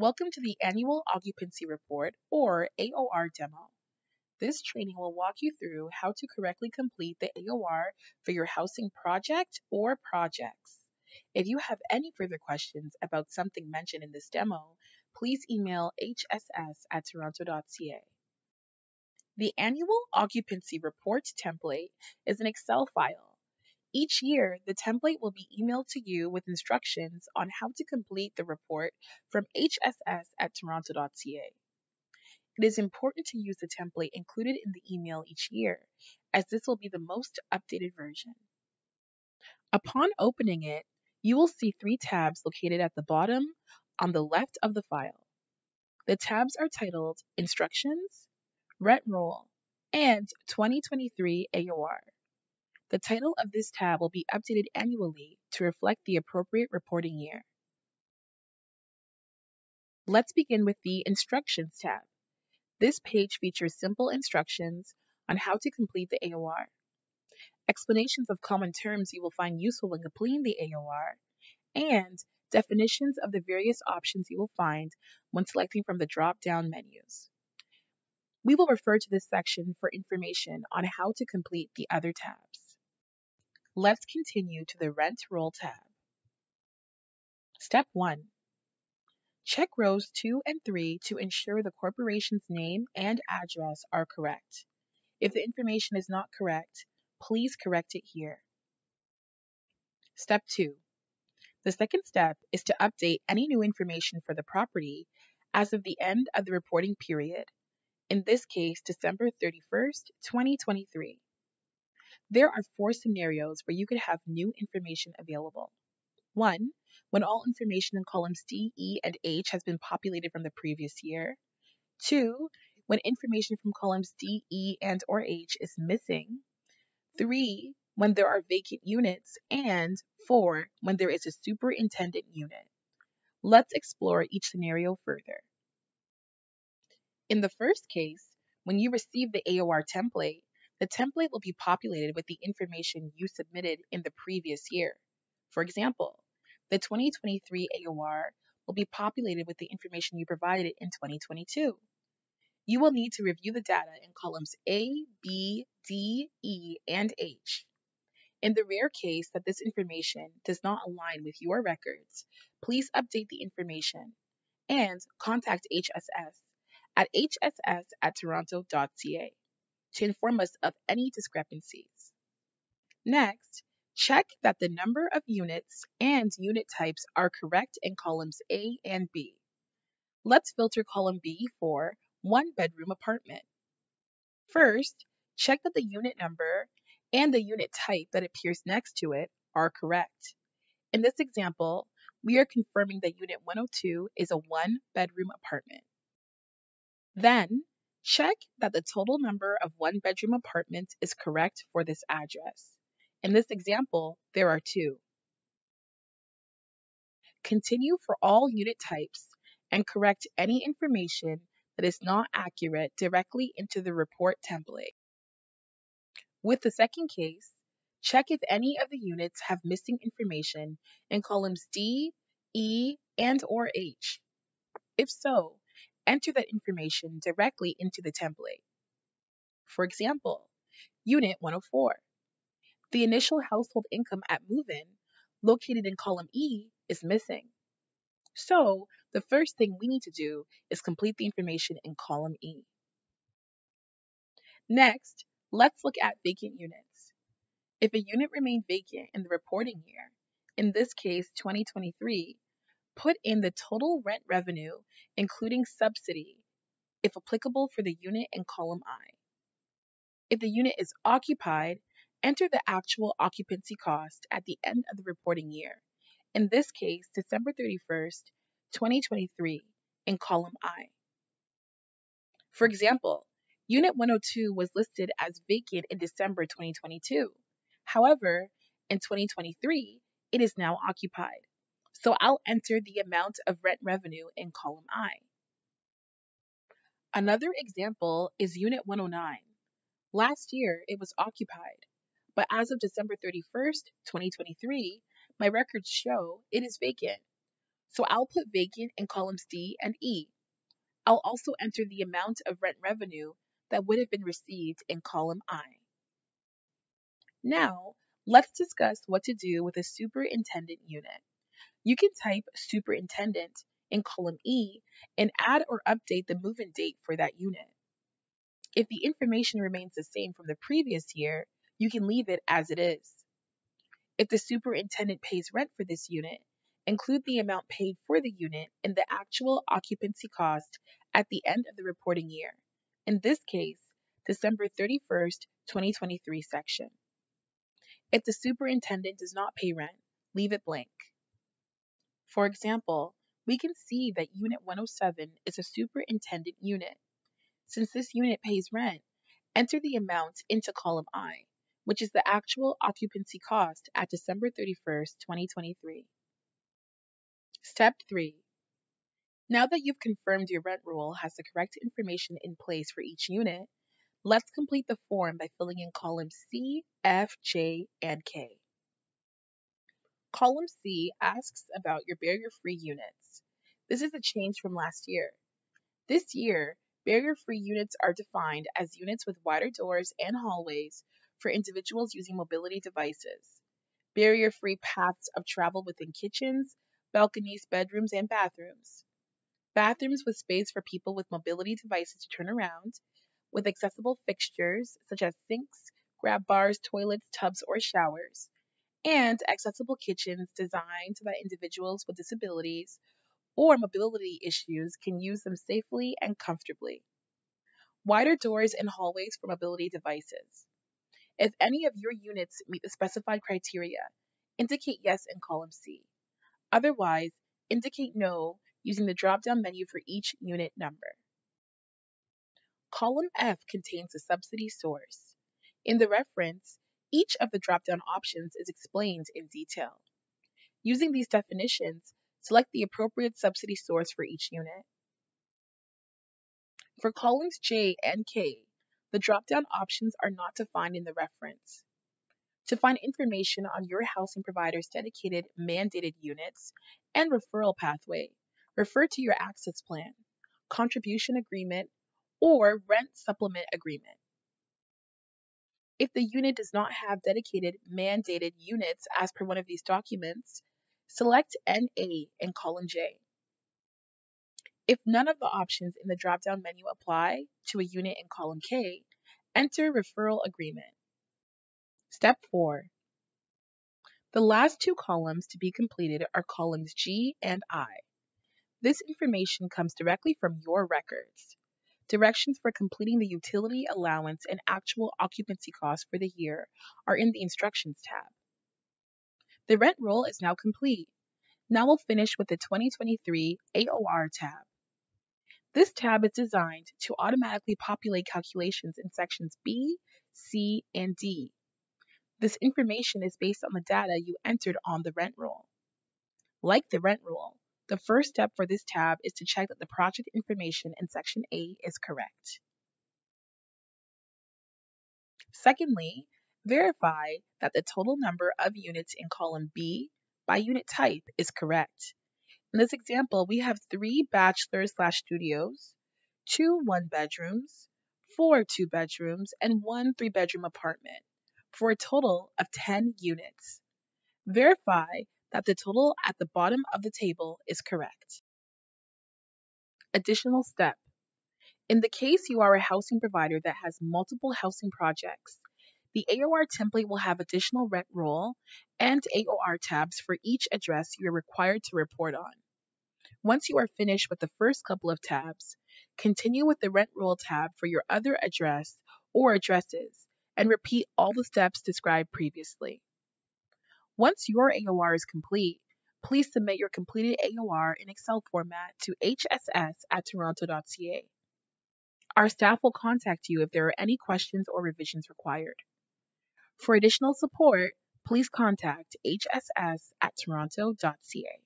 Welcome to the Annual Occupancy Report, or AOR demo. This training will walk you through how to correctly complete the AOR for your housing project or projects. If you have any further questions about something mentioned in this demo, please email hss at toronto.ca. The Annual Occupancy Report template is an Excel file each year, the template will be emailed to you with instructions on how to complete the report from hss at toronto.ca. It is important to use the template included in the email each year, as this will be the most updated version. Upon opening it, you will see three tabs located at the bottom on the left of the file. The tabs are titled Instructions, Rent Roll, and 2023 AOR. The title of this tab will be updated annually to reflect the appropriate reporting year. Let's begin with the Instructions tab. This page features simple instructions on how to complete the AOR, explanations of common terms you will find useful when completing the AOR, and definitions of the various options you will find when selecting from the drop-down menus. We will refer to this section for information on how to complete the other tabs. Let's continue to the Rent Roll tab. Step 1. Check rows 2 and 3 to ensure the corporation's name and address are correct. If the information is not correct, please correct it here. Step 2. The second step is to update any new information for the property as of the end of the reporting period, in this case December 31st, 2023. There are four scenarios where you could have new information available. One, when all information in columns D, E, and H has been populated from the previous year. Two, when information from columns D, E, and or H is missing. Three, when there are vacant units. And four, when there is a superintendent unit. Let's explore each scenario further. In the first case, when you receive the AOR template, the template will be populated with the information you submitted in the previous year. For example, the 2023 AOR will be populated with the information you provided in 2022. You will need to review the data in columns A, B, D, E, and H. In the rare case that this information does not align with your records, please update the information and contact HSS at hss at toronto.ca to inform us of any discrepancies. Next, check that the number of units and unit types are correct in columns A and B. Let's filter column B for one bedroom apartment. First, check that the unit number and the unit type that appears next to it are correct. In this example, we are confirming that unit 102 is a one bedroom apartment. Then, Check that the total number of one bedroom apartments is correct for this address. In this example, there are two. Continue for all unit types and correct any information that is not accurate directly into the report template. With the second case, check if any of the units have missing information in columns D, E, and or H. If so, enter that information directly into the template. For example, Unit 104. The initial household income at move-in, located in column E, is missing. So, the first thing we need to do is complete the information in column E. Next, let's look at vacant units. If a unit remained vacant in the reporting year, in this case 2023, Put in the total rent revenue, including subsidy, if applicable for the unit in column I. If the unit is occupied, enter the actual occupancy cost at the end of the reporting year, in this case, December 31st, 2023, in column I. For example, Unit 102 was listed as vacant in December 2022. However, in 2023, it is now occupied. So I'll enter the amount of rent revenue in column I. Another example is Unit 109. Last year, it was occupied, but as of December 31st, 2023, my records show it is vacant. So I'll put vacant in columns D and E. I'll also enter the amount of rent revenue that would have been received in column I. Now, let's discuss what to do with a superintendent unit. You can type superintendent in column E and add or update the move-in date for that unit. If the information remains the same from the previous year, you can leave it as it is. If the superintendent pays rent for this unit, include the amount paid for the unit in the actual occupancy cost at the end of the reporting year. In this case, December 31st, 2023 section. If the superintendent does not pay rent, leave it blank. For example, we can see that Unit 107 is a superintendent unit. Since this unit pays rent, enter the amount into column I, which is the actual occupancy cost at December 31st, 2023. Step 3. Now that you've confirmed your rent roll has the correct information in place for each unit, let's complete the form by filling in columns C, F, J, and K. Column C asks about your barrier-free units. This is a change from last year. This year, barrier-free units are defined as units with wider doors and hallways for individuals using mobility devices, barrier-free paths of travel within kitchens, balconies, bedrooms, and bathrooms, bathrooms with space for people with mobility devices to turn around, with accessible fixtures such as sinks, grab bars, toilets, tubs, or showers, and accessible kitchens designed so that individuals with disabilities or mobility issues can use them safely and comfortably. Wider doors and hallways for mobility devices. If any of your units meet the specified criteria, indicate yes in column C. Otherwise, indicate no using the drop-down menu for each unit number. Column F contains the subsidy source. In the reference, each of the drop-down options is explained in detail. Using these definitions, select the appropriate subsidy source for each unit. For columns J and K, the drop-down options are not defined in the reference. To find information on your housing provider's dedicated mandated units and referral pathway, refer to your access plan, contribution agreement, or rent supplement agreement. If the unit does not have dedicated mandated units as per one of these documents, select NA in column J. If none of the options in the drop-down menu apply to a unit in column K, enter referral agreement. Step 4. The last two columns to be completed are columns G and I. This information comes directly from your records. Directions for completing the utility allowance and actual occupancy costs for the year are in the Instructions tab. The rent roll is now complete. Now we'll finish with the 2023 AOR tab. This tab is designed to automatically populate calculations in sections B, C, and D. This information is based on the data you entered on the rent roll. Like the rent roll, the first step for this tab is to check that the project information in section A is correct. Secondly, verify that the total number of units in column B by unit type is correct. In this example, we have three bachelor slash studios, two one bedrooms, four two bedrooms, and one three bedroom apartment for a total of 10 units. Verify that the total at the bottom of the table is correct. Additional step. In the case you are a housing provider that has multiple housing projects, the AOR template will have additional rent roll and AOR tabs for each address you are required to report on. Once you are finished with the first couple of tabs, continue with the rent roll tab for your other address or addresses and repeat all the steps described previously. Once your AOR is complete, please submit your completed AOR in Excel format to hss at toronto.ca. Our staff will contact you if there are any questions or revisions required. For additional support, please contact hss at toronto.ca.